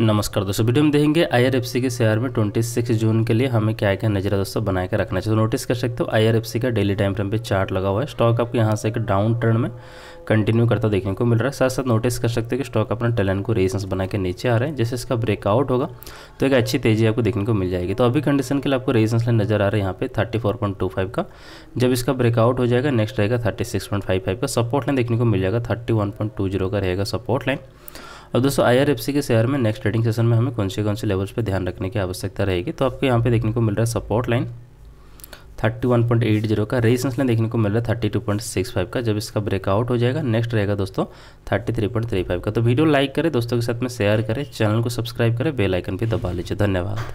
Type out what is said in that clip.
नमस्कार दोस्तों, वीडियो में देखेंगे आईआरएफसी के शेयर में 26 जून के लिए हमें क्या क्या नज़र दोस्तों बना के रखना चाहिए तो नोटिस कर सकते हो आईआरएफसी का डेली टाइम फ्रेम पे चार्ट लगा हुआ है। स्टॉक आपको यहाँ से एक डाउन टर्न में कंटिन्यू करता देखने को मिल रहा है। साथ साथ नोटिस कर सकते हो कि स्टॉक अपना टेलन को रेजेंस बना के नीचे आ रहे हैं। जैसे इसका ब्रेकआउट होगा तो एक अच्छी तेज़ी आपको देखने को मिल जाएगी। तो अभी कंडीशन के लिए आपको रेजेंस लाइन नज़र आ रहा है यहाँ पे थर्टी का। जब इसका ब्रेकआउट हो जाएगा नेक्स्ट रहेगा थर्टी का। सपोर्ट लाइन देखने को मिल जाएगा थर्टी का रहेगा सपोर्ट लाइन और दोस्तों आईआरएफसी के शेयर में नेक्स्ट ट्रेडिंग सेशन में हमें कौन से कौन से लेवल्स पर ध्यान रखने की आवश्यकता रहेगी? तो आपको यहाँ पे देखने को मिल रहा है सपोर्ट लाइन 31.80 का। रेजिस्टेंस लाइन देखने को मिल रहा है 32.65 का, जब इसका ब्रेकआउट हो जाएगा नेक्स्ट रहेगा दोस्तों 33.35 का। तो वीडियो लाइक करें, दोस्तों के साथ में शेयर करें चैनल को सब्सक्राइब करें बेलाइकन भी दबा लीजिए। धन्यवाद।